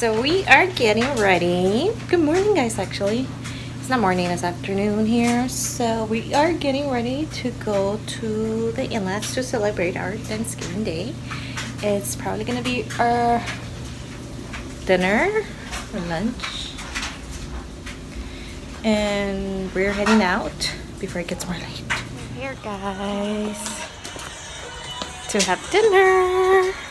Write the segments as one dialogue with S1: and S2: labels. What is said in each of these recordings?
S1: so we are getting ready. Good morning guys actually. It's not morning, it's afternoon here. So we are getting ready to go to the inlets to celebrate our Thanksgiving Day. It's probably gonna be our dinner or lunch. And we're heading out before it gets more late. We're here guys to have dinner.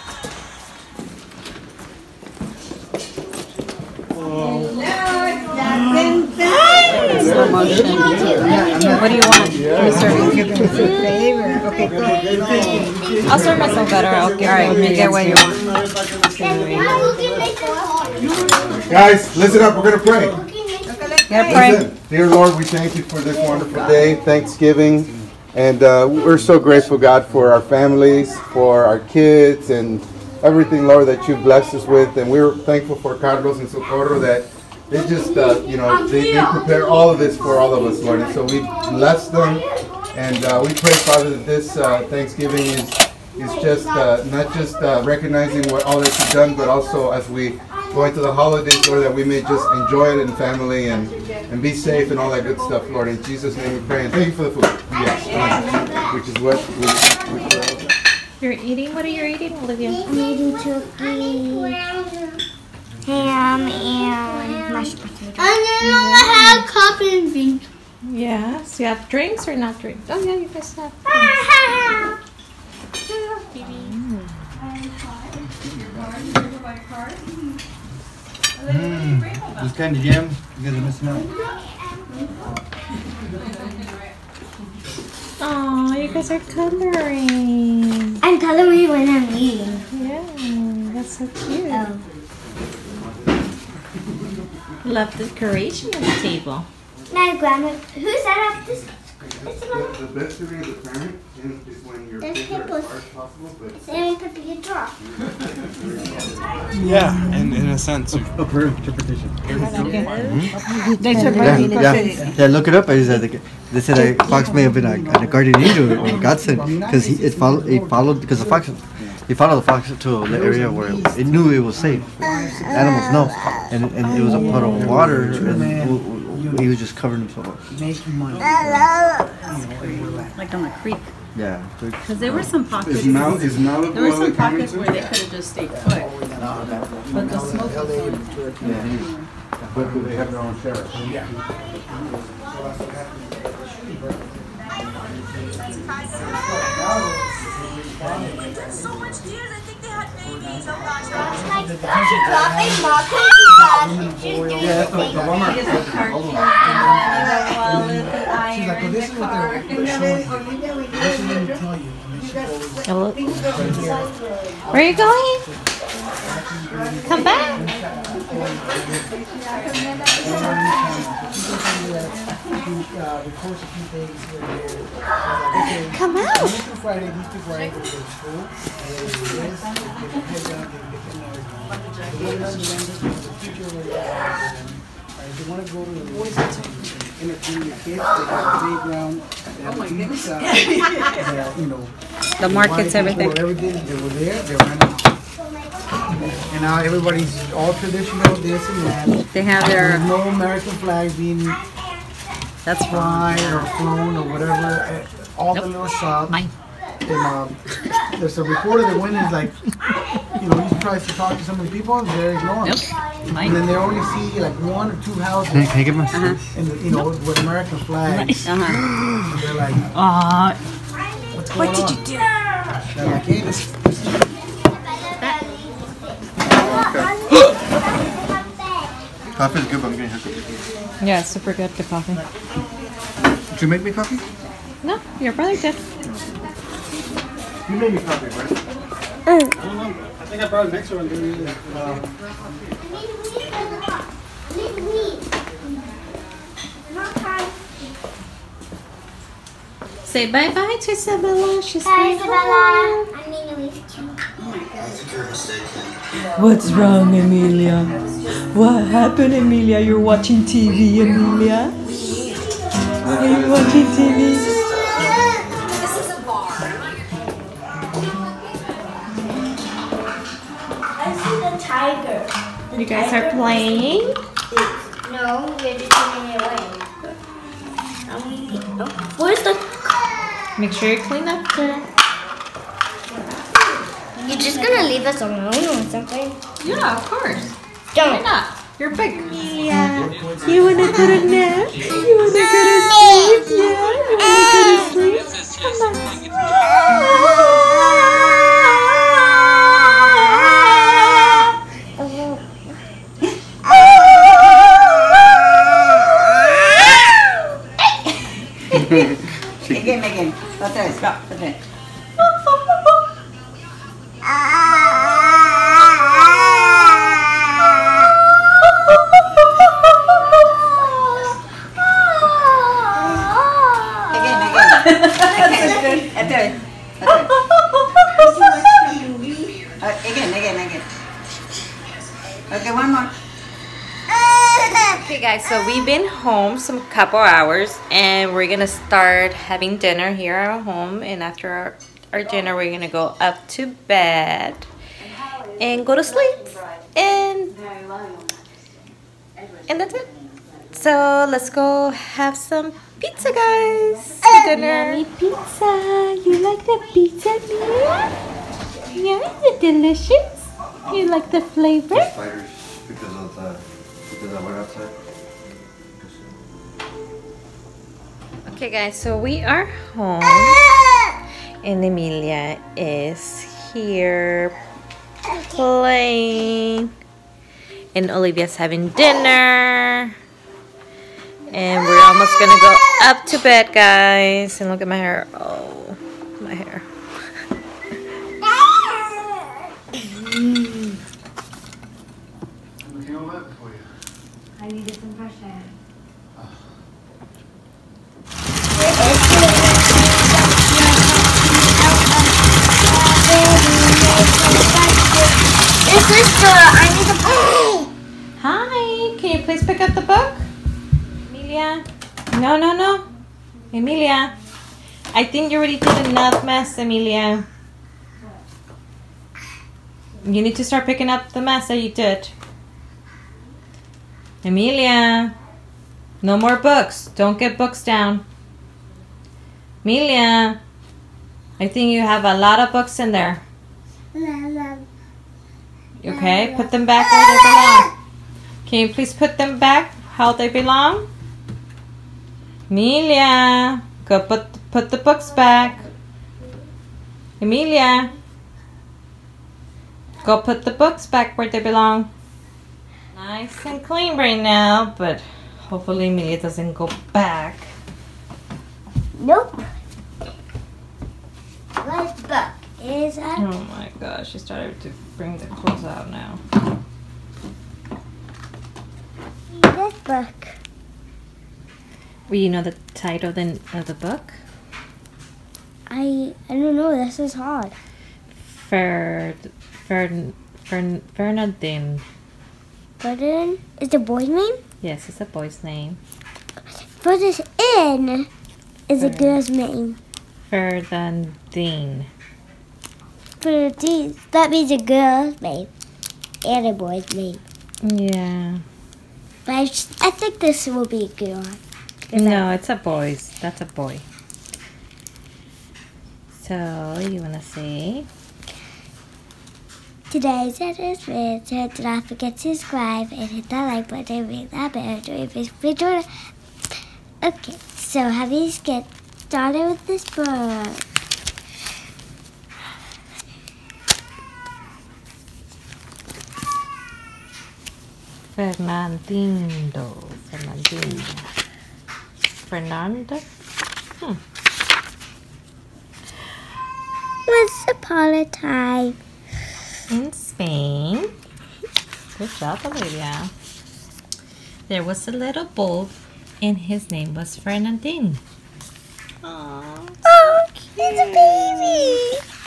S1: What do you want? I'll serve myself better. I'll get, all right, get what you want.
S2: Guys, listen up. We're going to pray.
S1: Yeah, pray.
S2: Listen, dear Lord, we thank you for this wonderful day, Thanksgiving. And uh, we're so grateful, God, for our families, for our kids, and everything, Lord, that you've blessed us with. And we're thankful for Carlos and Socorro that they just, uh, you know, they, they prepare all of this for all of us, Lord. And so we bless them. And uh, we pray, Father, that this uh, Thanksgiving is, is just uh, not just uh, recognizing what all that you've done, but also as we go into the holidays, Lord, that we may just enjoy it in family and, and be safe and all that good stuff, Lord. In Jesus' name we pray. And thank you for the food. Yes. amen. Which is what we, we pray.
S1: You're eating? What are you eating, Olivia?
S3: I'm eating turkey, ham, and mashed potatoes. And then I have coffee and drink.
S1: Yes. You have drinks or not drinks? Oh, yeah, you guys have.
S4: This candy jam, you guys are missing out.
S1: Oh, you guys are coloring.
S3: I'm coloring when I'm eating.
S1: Yeah, that's so cute.
S3: Oh.
S1: Love the decoration of the table.
S3: My grandma, who set up this? This
S2: The,
S3: one?
S2: the best degree of the parent is when your
S3: There's
S2: kids are
S3: pimples.
S2: as far as possible, but
S3: It's in the guitar.
S4: Yeah, in, in a sense. A bird interpretation.
S5: Yeah, yeah, yeah. Look it up. I said like, they said a fox may have been a, a guardian angel or a godsend because he it followed it followed because the fox he followed the fox to an area where it, it knew it was safe. Animals know, and and it was a puddle of water, and w- w- he was just covering himself up.
S6: making money.
S7: like on a creek.
S5: Yeah,
S7: Because there were some pockets.
S2: is Mal, is Malibu
S7: There were some pockets where they could have just stayed put. But the smoke was going
S2: But do they have their own sheriff?
S8: So much deer. I think they had babies. Oh gosh.
S3: She's dropping markers. She's doing
S6: Yeah, that's what the Walmart. She's like, well, this is what they're they're showing you. This is what they tell you. And then she goes
S1: Hello.
S6: right here.
S1: Where are you going? Come back.
S6: Uh, records a few things here and there. Okay,
S1: Come
S6: Monday
S1: out.
S6: through Friday, these people are able to go to school. They do this, they get their head down, they get their noise on. They want to learn the language, the future of their lives. Right, They want to go to the entertain your kids, they have a playground, they have a pizza, they have, you know.
S7: The markets, everything.
S6: Everything, they were there, they ran out. And now everybody's all traditional, this and that.
S7: They have
S6: There's
S7: their,
S6: no American flag being
S7: that's
S6: fly or flown or whatever. eh, All the little shops.
S7: Mine.
S6: And um, there's a reporter that went and is like, you know, he tries to talk to some of the people and they're ignoring.
S7: Nope.
S6: him. And then they only see like one or two houses,
S5: can, can I get my?
S6: and you know, with American flags.
S7: Uh-huh.
S6: And they're like,
S7: Uh,
S6: what's going on? What did you do? They're like, hey, this,
S5: Coffee's good, but I'm getting hiccups.
S1: Yeah, super good. Good coffee.
S5: Did you make me coffee?
S1: No, your brother did.
S2: You made me coffee, right?
S4: I don't know. I think I brought an extra one. dude. Uh,
S1: Say bye bye to Isabella. She's
S3: Bye,
S1: going
S3: Isabella.
S1: home.
S9: What's wrong, Emilia? What happened, Emilia? You're watching TV, Emilia? Are you watching TV?
S8: This is a bar.
S3: I see the tiger.
S1: You guys are playing?
S3: No, we're just taking it away. Um, oh, where's the?
S1: Make sure you clean up there.
S3: You're just gonna leave us alone or something?
S1: Yeah, of course. Why
S3: Don't.
S1: not? You're big.
S9: Yeah. You wanna go to nap? You wanna go to sleep? Yeah. You wanna go to sleep? Come on.
S7: Again, again. Otra vez, va,
S1: guys, so we've been home some couple hours and we're gonna start having dinner here at home and after our, our dinner we're gonna go up to bed and go to sleep and and that's it. So let's go have some pizza guys for dinner.
S9: Yummy pizza. You like the pizza, Mia? Yeah, is it delicious? You like the flavor?
S5: Just spiders because of the because I went outside.
S1: Okay guys, so we are home. And Emilia is here playing. And Olivia's having dinner. And we're almost gonna go up to bed guys. And look at my hair. Oh my hair.
S3: I needed some fresh air. I need to
S1: hi can you please pick up the book? Emilia? No no no. Emilia. I think you already did enough mess Emilia. You need to start picking up the mess that you did. Emilia no more books. Don't get books down. Emilia I think you have a lot of books in there Okay, put them back where they belong. Can you please put them back how they belong? Emilia, go put put the books back. Emilia, go put the books back where they belong. Nice and clean right now, but hopefully Emilia doesn't go back.
S3: Nope. What book is that?
S1: Oh my gosh, she started to bring the clothes out now.
S3: This book.
S1: Well, you know the title then of the book?
S3: I I don't know. This is hard.
S1: Ferd, Ferd, Fern, Fernandine.
S3: Ferdinand is the boy's name.
S1: Yes, it's a boy's name.
S3: Ferdinand is a girl's name. That means a girl's name and a boy's name.
S1: Yeah.
S3: But I think this will be a girl.
S1: No, it's a boy's. That's a boy. So, you want to say?
S3: Today's episode, so do not forget to subscribe and hit that like button, ring that bell if it's video. Okay, so have you get started with this book?
S1: Fernandino. Fernandino. Fernando? Hmm.
S3: Once upon a time,
S1: In Spain. Good job, Olivia. There was a little bull, and his name was Fernandine. Aww.
S3: oh, he's a baby.